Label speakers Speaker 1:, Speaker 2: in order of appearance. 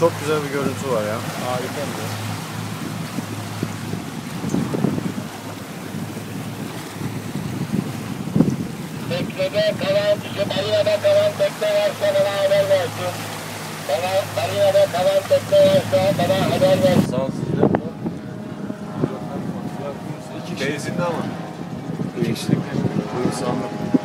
Speaker 1: Çok güzel bir görüntü var ya.
Speaker 2: Harika mı?
Speaker 3: Teknede kalan kişi marinada kalan tekne varsa bana haber versin. Bana marinada kalan tekne varsa bana haber versin.
Speaker 1: Sağ olun. Benzinli
Speaker 2: ama. Değişiklik.
Speaker 1: Bu insanlık.